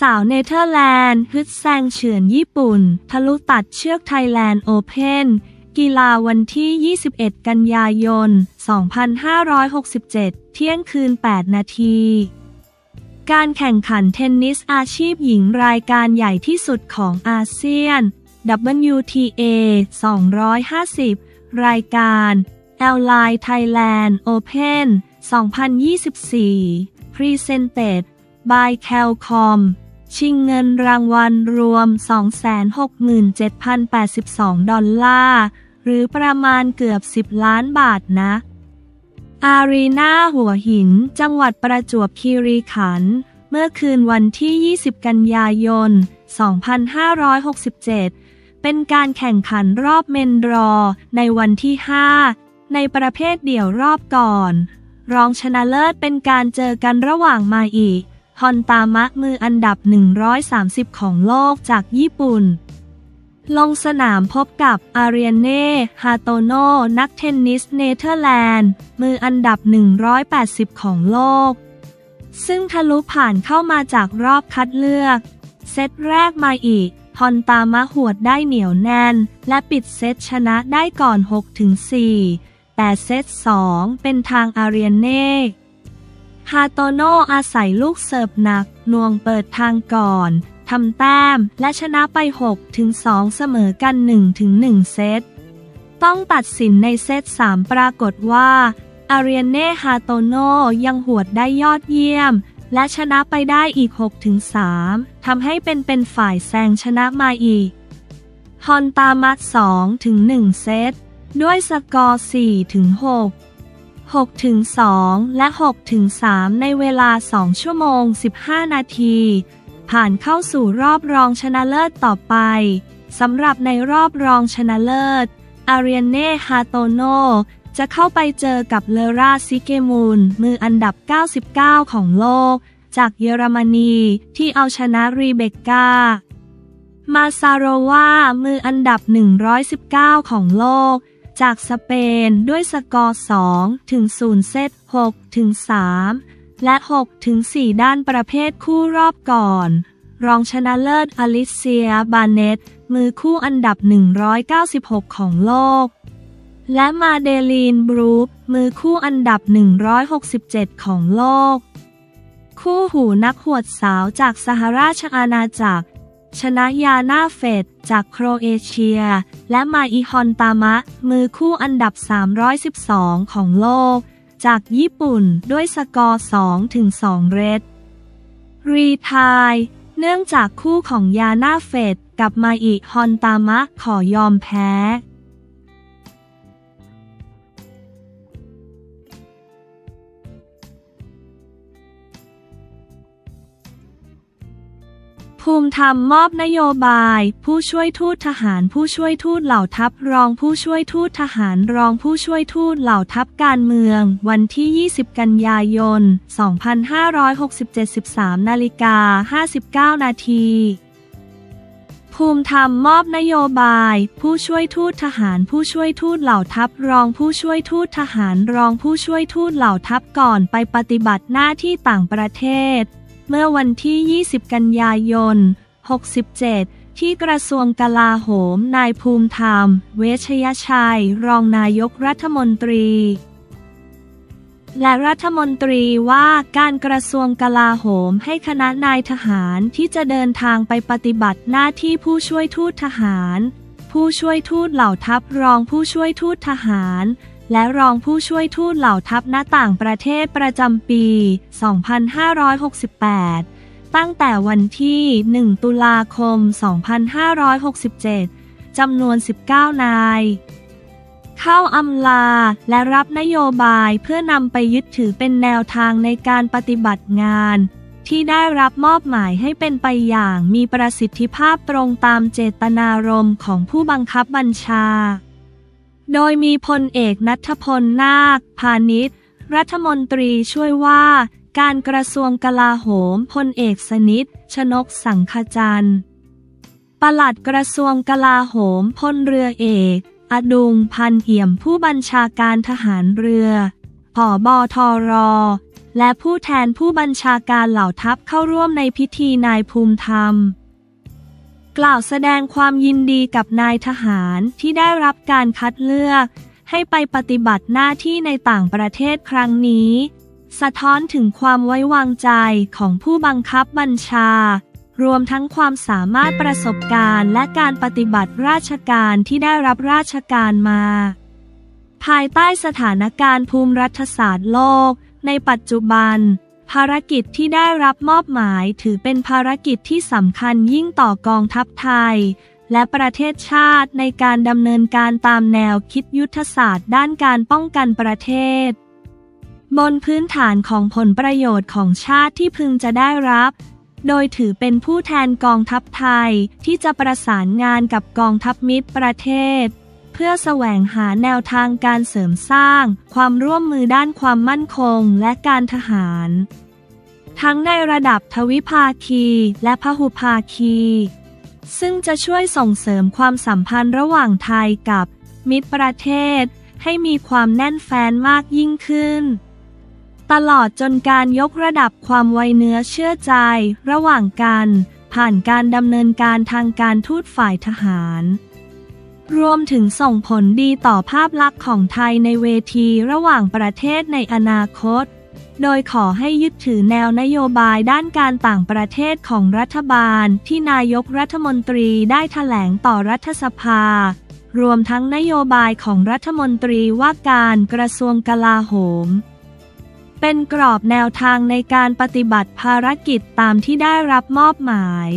สาวเนเธอร์แลนด์ฮึดแซงเฉือนญี่ปุ่น ทะลุตัดเชือกไทยแลนด์โอเพนกีฬาวันที่ 21 กันยายน 2567 เที่ยงคืน 8 นาที การแข่งขันเทนนิสอาชีพหญิงรายการใหญ่ที่สุดของอาเซียน WTA 250 รายการ l l i n e Thailand Open 2024 Presented by Calcom ชิงเงินรางวัลรวม 267,082 ดอลลาร์ หรือประมาณเกือบ 10 ล้านบาทนะ อารีนาหัวหิน จังหวัดประจวบคีรีขันธ์ เมื่อคืนวันที่ 20 กันยายน 2567 เป็นการแข่งขันรอบเมนดรอ ในวันที่ 5 ในประเภทเดี่ยวรอบก่อน รองชนะเลิศเป็นการเจอกันระหว่างมาอี ฮอนตามะมืออันดับ 130 ของโลกจากญี่ปุ่น ลงสนามพบกับอารีเน่ฮาโตโนนักเทนนิสเนเธอร์แลนด์ มืออันดับ 180 ของโลก ซึ่งทะลุผ่านเข้ามาจากรอบคัดเลือก เซตแรกมาอีกฮอนตามะหวดได้เหนียวแน่น และปิดเซตชนะได้ก่อน 6-4 แต่เซต2เป็นทางอารีเน่ ฮาโตโนอาศัยลูกเสิร์ฟหนักน่วงเปิดทางก่อนทำแต้มและชนะไป 6 ถึง 2 เสมอกัน 1 ถึง 1 เซต ต้องตัดสินในเซต 3 ปรากฏว่า อารีเน่ฮาโตโนยังหวดได้ยอดเยี่ยม และชนะไปได้อีก 6 ถึง 3ทำให้เป็นเป็นฝ่ายแซงชนะมาอีก ฮอนตามัด2ถึง 1 เซต ด้วยสกอร์ 4 ถึง 6 6-2 และ 6-3 ในเวลา 2 ชั่วโมง 15 นาที ผ่านเข้าสู่รอบรองชนะเลิศต่อไป สำหรับในรอบรองชนะเลิศ อารีเน่ฮาโตโนจะเข้าไปเจอกับเลราซิเกมูล มืออันดับ 99 ของโลก จากเยอรมนีที่เอาชนะรีเบคก้ามาซาโรวามืออันดับ 119 ของโลก จากสเปนด้วยสกอร์ 2 ถึง 0 เซต 6 ถึง 3 และ 6 ถึง 4 ด้านประเภทคู่รอบก่อน รองชนะเลิศอลิเซีย บาเนตมือคู่อันดับ 196 ของโลก และมาเดลีนบรูฟมือคู่อันดับ 167 ของโลก คู่หูนักหวดสาวจากสหราชอาณาจักร ชนะยานาเฟด จากโครเอเชีย และมาอีฮอนตามะ มือคู่อันดับ 312 ของโลก จากญี่ปุ่นด้วยสกอร์ 2 ถึง 2 เรตรีทายเนื่องจากคู่ของยาน่าเฟดกับมาอีฮอนตามะขอยอมแพ้ ภูมิธรรมมอบนโยบาย ผู้ช่วยทูตทหาร ผู้ช่วยทูตเหล่าทัพรองผู้ช่วยทูตทหารรองผู้ช่วยทูตเหล่าทัพการเมือง วันที่ 20 กันยายน 2567 13นาฬิกา59 นาทีภูมิธรรมมอบนโยบาย ผู้ช่วยทูตทหาร ผู้ช่วยทูตเหล่าทัพรองผู้ช่วยทูตทหารรองผู้ช่วยทูตเหล่าทัพก่อนไปปฏิบัติหน้าที่ต่างประเทศ เมื่อวันที่ 20 กันยายน 67 ที่กระทรวงกลาโหม นายภูมิธรรม เวชยชัย รองนายกรัฐมนตรี และรัฐมนตรีว่าการกระทรวงกลาโหมให้คณะนายทหารที่จะเดินทางไปปฏิบัติหน้าที่ผู้ช่วยทูตทหาร ผู้ช่วยทูตเหล่าทัพรองผู้ช่วยทูตทหาร และรองผู้ช่วยทูตเหล่าทัพณต่างประเทศประจำปี 2568 ตั้งแต่วันที่ 1 ตุลาคม 2567 จำนวน 19 นาย เข้าอำลาและรับนโยบายเพื่อนำไปยึดถือเป็นแนวทางในการปฏิบัติงาน ที่ได้รับมอบหมายให้เป็นไปอย่างมีประสิทธิภาพตรงตามเจตนารมณ์ของผู้บังคับบัญชา โดยมีพลเอกนัทพลนาค พาณิชย์ รัฐมนตรีช่วยว่า การกระทรวงกลาโหมพลเอกสนิทชนกสังขจันทร์ปลัดกระทรวงกลาโหมพลเรือเอก อดุงพันเอี่ยมผู้บัญชาการทหารเรือผอบอทอรอ และผู้แทนผู้บัญชาการเหล่าทัพเข้าร่วมในพิธีนายภูมิธรรม กล่าวแสดงความยินดีกับนายทหารที่ได้รับการคัดเลือก ให้ไปปฏิบัติหน้าที่ในต่างประเทศครั้งนี้ สะท้อนถึงความไว้วางใจของผู้บังคับบัญชา รวมทั้งความสามารถประสบการณ์และการปฏิบัติราชการที่ได้รับราชการมา ภายใต้สถานการณ์ภูมิรัฐศาสตร์โลก ในปัจจุบัน ภารกิจที่ได้รับมอบหมายถือเป็นภารกิจที่สำคัญยิ่งต่อกองทัพไทย และประเทศชาติในการดำเนินการตามแนวคิดยุทธศาสตร์ด้านการป้องกันประเทศ บนพื้นฐานของผลประโยชน์ของชาติที่พึงจะได้รับ โดยถือเป็นผู้แทนกองทัพไทยที่จะประสานงานกับกองทัพมิตรประเทศ เพื่อแสวงหาแนวทางการเสริมสร้าง ความร่วมมือด้านความมั่นคงและการทหาร ทั้งในระดับทวิภาคีและพหุภาคี ซึ่งจะช่วยส่งเสริมความสัมพันธ์ระหว่างไทยกับ มิตรประเทศ ให้มีความแน่นแฟ้นมากยิ่งขึ้นตลอดจนการยกระดับความไวเนื้อเชื่อใจ ระหว่างกัน ผ่านการดำเนินการทางการทูตฝ่ายทหาร รวมถึงส่งผลดีต่อภาพลักษณ์ของไทยในเวทีระหว่างประเทศในอนาคต โดยขอให้ยึดถือแนวนโยบายด้านการต่างประเทศของรัฐบาลที่นายกรัฐมนตรีได้ถแถลงต่อรัฐสภา รวมทั้งนโยบายของรัฐมนตรีว่าการกระทรวงกลาโหม เป็นกรอบแนวทางในการปฏิบัติภารกิจตามที่ได้รับมอบหมาย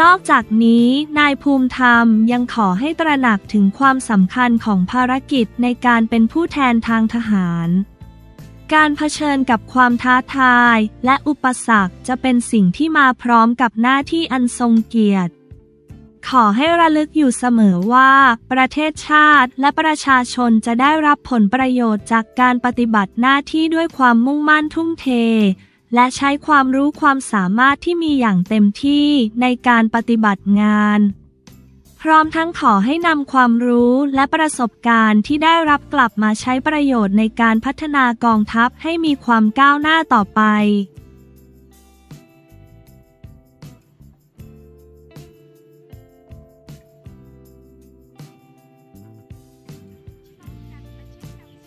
นอกจากนี้นายภูมิธรรมยังขอให้ตระหนักถึงความสำคัญของภารกิจในการเป็นผู้แทนทางทหาร การเผชิญกับความท้าทายและอุปสรรคจะเป็นสิ่งที่มาพร้อมกับหน้าที่อันทรงเกียรติ ขอให้ระลึกอยู่เสมอว่า ประเทศชาติและประชาชนจะได้รับผลประโยชน์จากการปฏิบัติหน้าที่ด้วยความมุ่งมั่นทุ่มเท และใช้ความรู้ความสามารถที่มีอย่างเต็มที่ในการปฏิบัติงาน พร้อมทั้งขอให้นำความรู้และประสบการณ์ที่ได้รับกลับมาใช้ประโยชน์ในการพัฒนากองทัพให้มีความก้าวหน้าต่อไป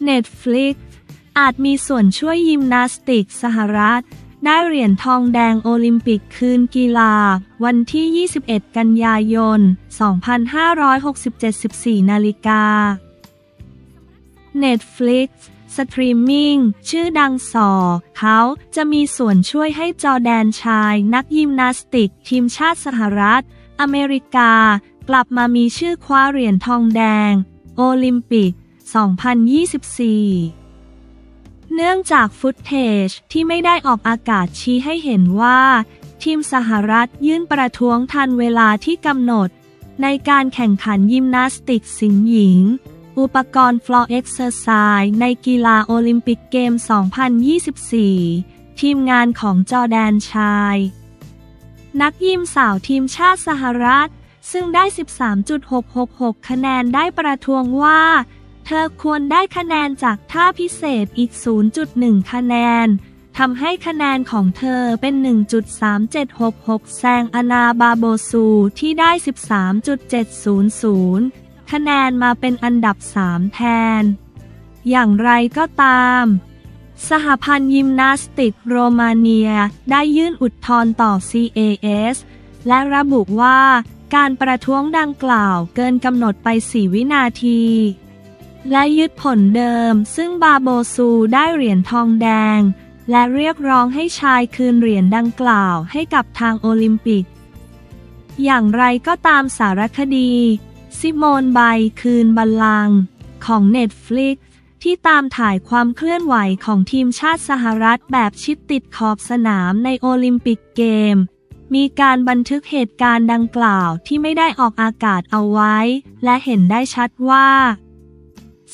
Netflix อาจมีส่วนช่วยยิมนาสติกสหรัฐ ได้เหรียญทองแดงโอลิมปิกคืนกีฬา วันที่ 21 กันยายน 2567 14นาฬิกา Netflix สตรีมมิ่งชื่อดังส่อ เค้าจะมีส่วนช่วยให้จอร์แดนไชลส์ นักยิมนาสติก ทีมชาติสหรัฐ อเมริกา กลับมามีชื่อคว้าเหรียญทองแดง โอลิมปิก 2024 เนื่องจาก footage ที่ไม่ได้ออกอากาศชี้ให้เห็นว่า ทีมสหรัฐยื่นประท้วงทันเวลาที่กำหนด ในการแข่งขันยิมนาสติกศิลป์หญิง อุปกรณ์ floor exercise ในกีฬาโอลิมปิกเกม 2024 ทีมงานของจอร์แดนไชลส์ นักยิมสาวทีมชาติสหรัฐ ซึ่งได้ 13.666 คะแนนได้ประท้วงว่า เธอควรได้คะแนนจากท่าพิเศษอีก 0.1 คะแนน ทำให้คะแนนของเธอเป็น 1.3766 แซงอนาบาโบซูที่ได้ 13.700 คะแนนมาเป็นอันดับ 3 แทน อย่างไรก็ตาม สหพันธ์ยิมนาสติกโรมาเนียได้ยื่นอุทธรณ์ต่อ CAS และระบุว่าการประท้วงดังกล่าวเกินกำหนดไป 4 วินาที และยึดผลเดิม ซึ่งบาโบซูได้เหรียญทองแดง และเรียกร้องให้ชายคืนเหรียญดังกล่าวให้กับทางโอลิมปิก อย่างไรก็ตามสารคดี ซิโมนไบคืนบัลลังก์ของ Netflix ที่ตามถ่ายความเคลื่อนไหวของทีมชาติสหรัฐแบบชิดติดขอบสนามในโอลิมปิกเกม มีการบันทึกเหตุการณ์ดังกล่าวที่ไม่ได้ออกอากาศเอาไว้ และเห็นได้ชัดว่า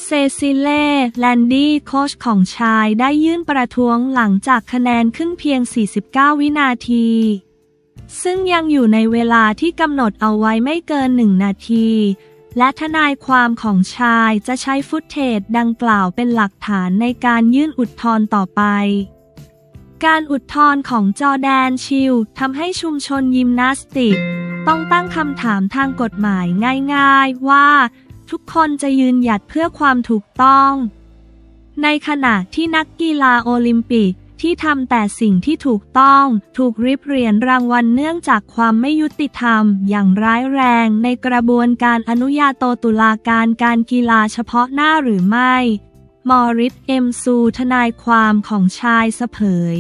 เซซิล แลนดี้โค้ชของไชลส์ได้ยื่นประท้วงหลังจากคะแนนขึ้นเพียง 49 วินาที ซึ่งยังอยู่ในเวลาที่กำหนดเอาไว้ไม่เกินหนึ่งนาที และทนายความของไชลส์จะใช้ footage ดังกล่าวเป็นหลักฐานในการยื่นอุทธรณ์ต่อไป การอุทธรณ์ของจอแดนชิลทำให้ชุมชนยิมนาสติก ต้องตั้งคำถามทางกฎหมายง่าย ๆว่า ทุกคนจะยืนหยัดเพื่อความถูกต้อง ในขณะที่นักกีฬาโอลิมปิกที่ทำแต่สิ่งที่ถูกต้อง ถูกริบเรียญรางวัลเนื่องจากความไม่ยุติธรรม อย่างร้ายแรงในกระบวนการอนุญาโตตุลาการการกีฬาเฉพาะหน้าหรือไม่ มอริสเอ็มซูทนายความของชายสเผย